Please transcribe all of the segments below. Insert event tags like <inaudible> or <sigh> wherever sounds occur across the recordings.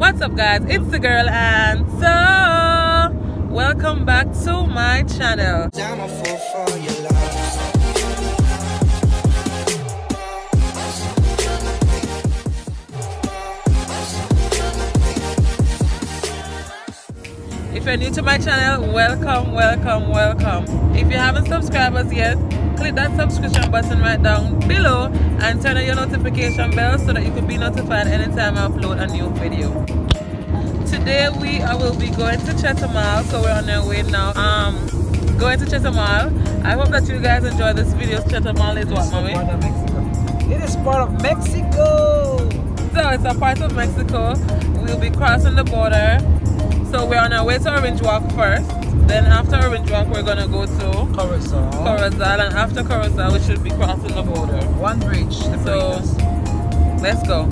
What's up guys? It's the girl and so welcome back to my channel. I'm a fool for your love. If you're new to my channel, welcome, welcome, welcome. If you haven't subscribed us yet, click that subscription button right down below and turn on your notification bell so that you can be notified anytime I upload a new video. Today we I will be going to Chetumal, so we're on our way now. Um, going to Chetumal. I hope that you guys enjoy this video. Chetumal is what, mommy? Part of Mexico. It is part of Mexico. So it's a part of Mexico. We'll be crossing the border. So we're on our way to Orange Walk first. Then after Orange Walk, we're gonna go to Corozal. Corozal, and after Corozal, we should be crossing the border. One bridge. The So bridges. let's go.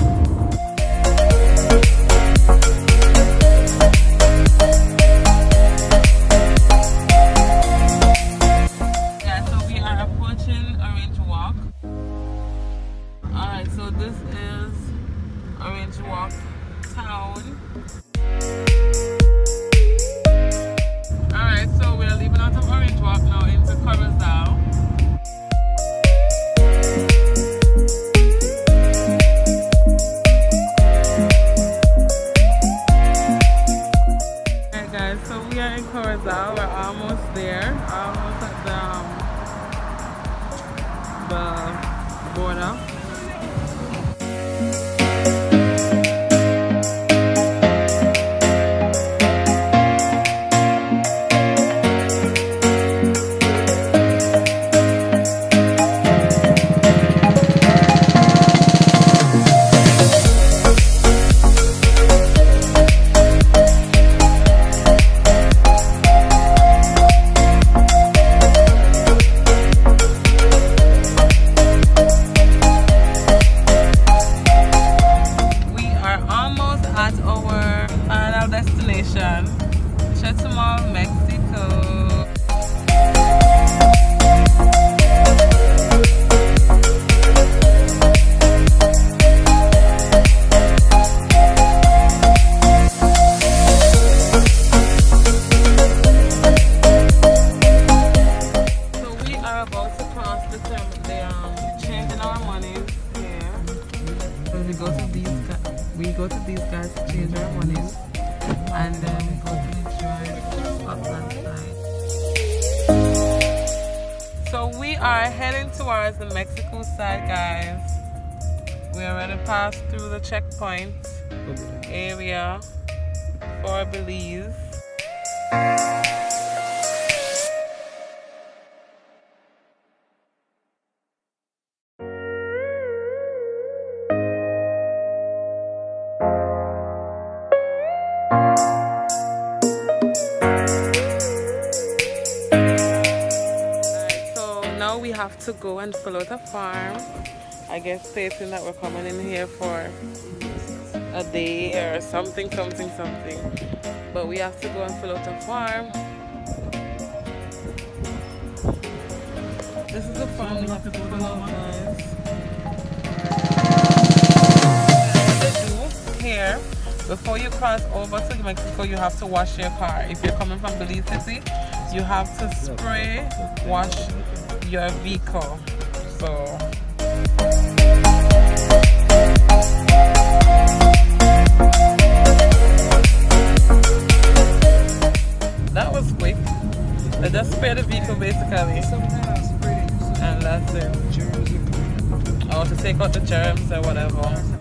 Towards the Mexico side, guys. We already passed through the checkpoint area for Belize. To go and fill out a form. I guess stating that we're coming in here for a day or something, something, something. But we have to go and fill out a form. This is the form we have to fill out, here, before you cross over to Mexico, you have to wash your car. If you're coming from Belize City, you have to spray wash your vehicle. So that was quick. They just spray the vehicle basically Sometimes and that's it. Or to take out the germs or whatever.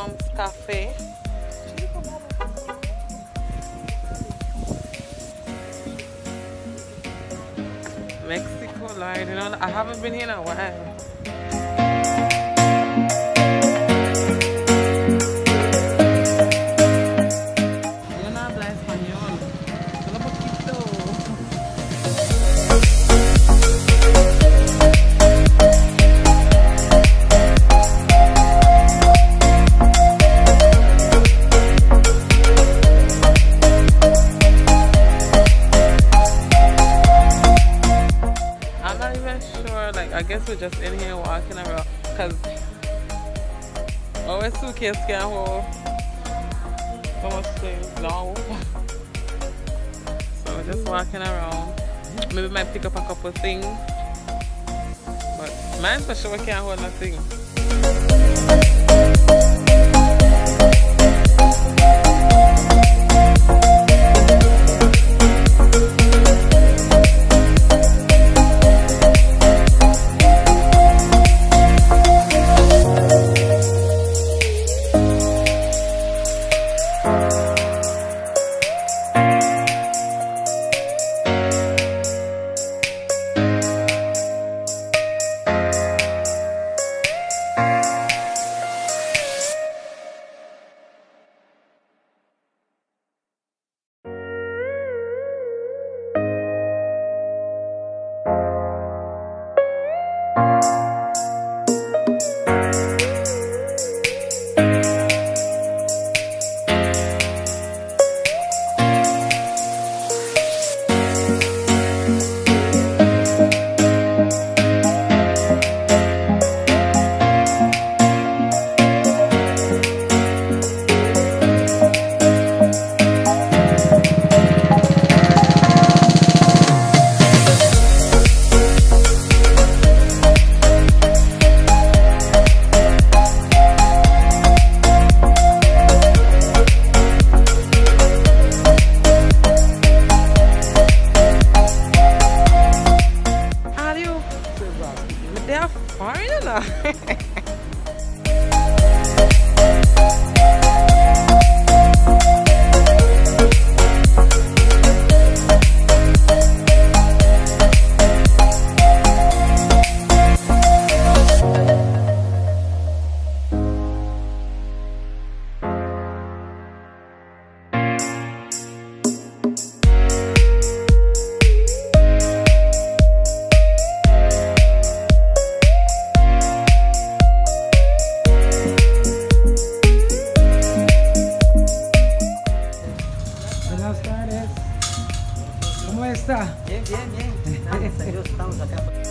Sam's Cafe. Mexico, Lord, you know, I haven't been here in a while. Maybe might pick up a couple things. But mine for sure can't hold nothing. Are Bien, bien, bien. Estamos acá.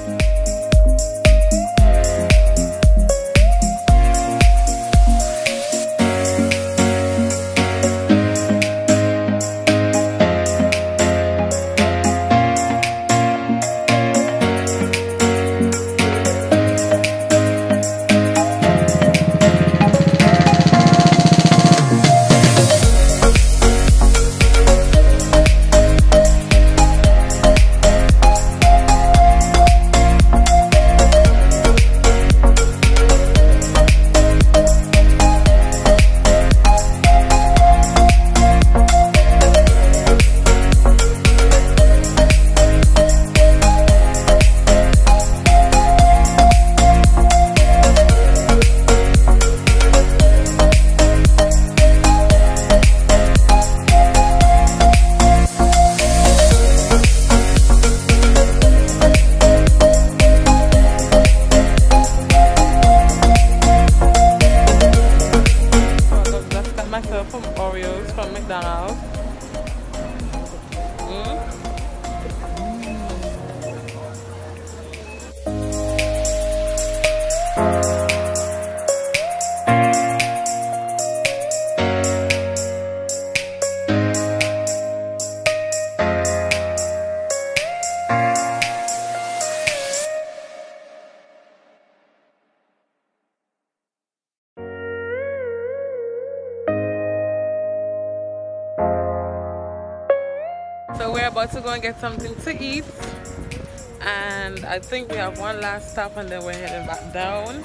We're about to go and get something to eat. And I think we have one last stop and then we're heading back down.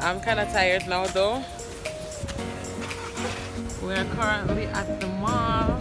I'm kind of tired now though. We're currently at the mall.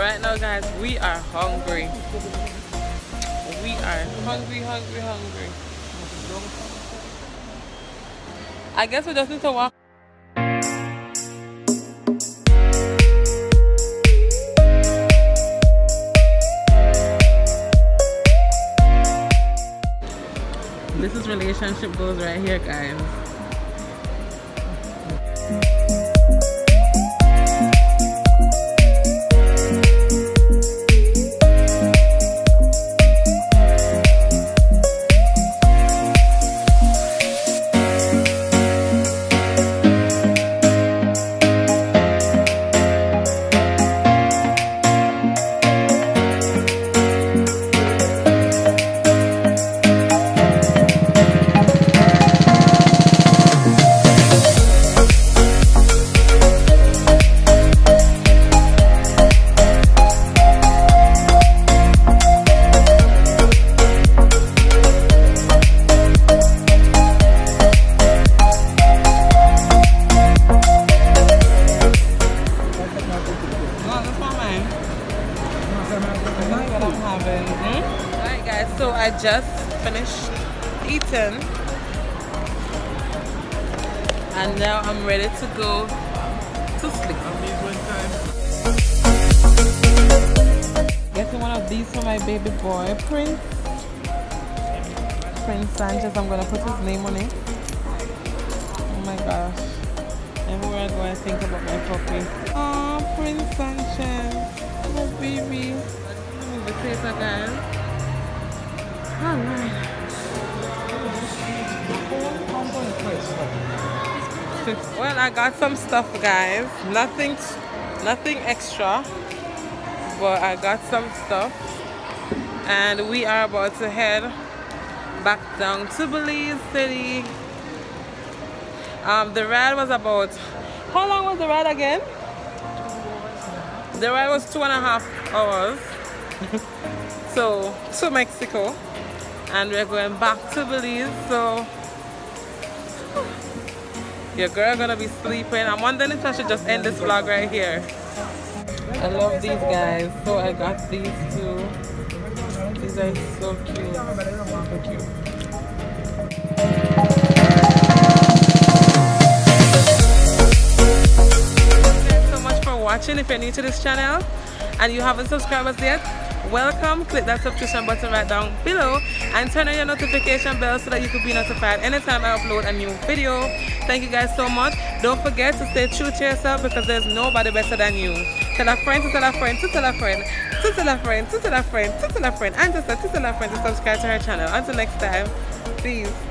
right now guys we are hungry. We are hungry hungry hungry. I guess we just need to walk. This is relationship goals right here guys. Just finished eating. And now I'm ready to go to sleep. Getting one of these for my baby boy, Prince. Prince Sanchez. I'm gonna put his name on it. Oh my gosh. Everywhere I go, I think about my puppy. Oh, Prince Sanchez. Oh, baby. Move the face again. Well, I got some stuff, guys. Nothing, nothing extra, but I got some stuff, and we are about to head back down to Belize City. Um, the ride was about how long was the ride again? The ride was two and a half hours. <laughs> so to Mexico, and we're going back to Belize. So your girl gonna be sleeping. I'm wondering if I should just end this vlog right here. I love these guys, so I got these two. These are so cute. So cute. So much for watching. If you're new to this channel and you haven't subscribed us yet, welcome. Click that subscription button right down below and turn on your notification bell so that you can be notified anytime I upload a new video. Thank you guys so much. Don't forget to stay true to yourself because there's nobody better than you. Tell a friend to tell a friend to tell a friend to tell a friend to tell a friend to tell a friend and just to tell a friend to subscribe to her channel. Until next time, peace.